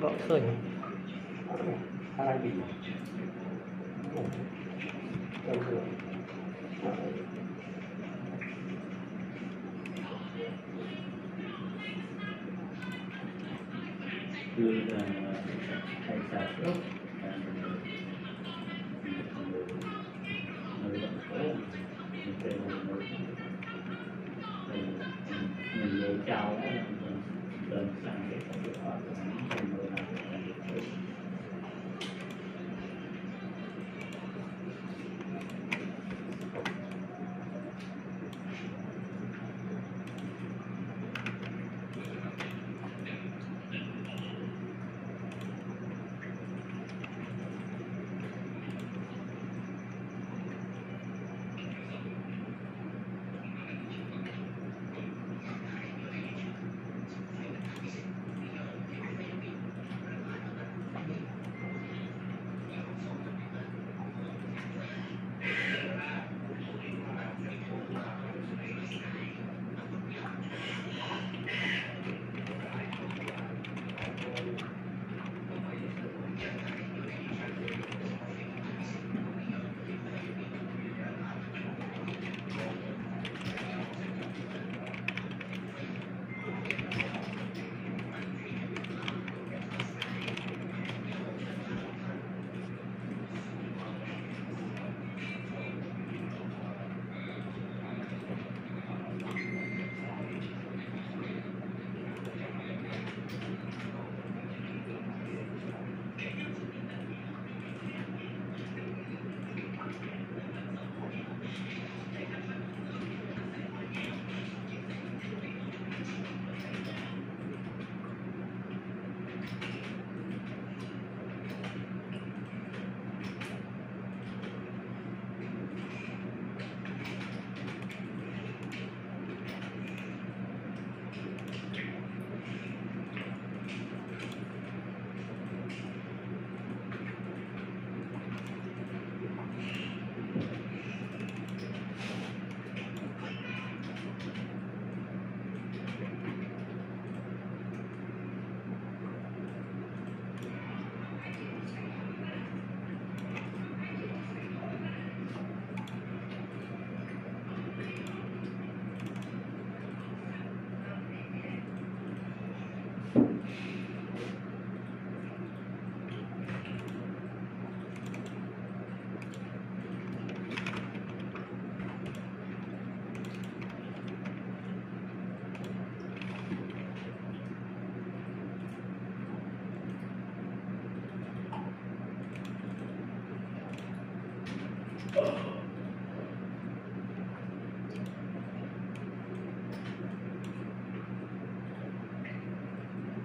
rõ khởi, hai bị đưa ra hay sản xuất mình lựa chọn the sun is on the other side.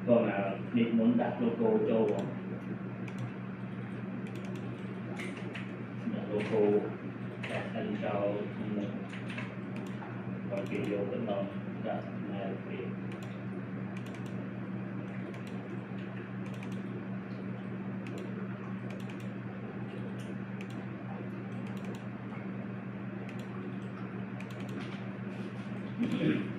còn là mình muốn đặt logo cho logo. Đặt thành cho còn vô vẫn còn đặt là việc Amen.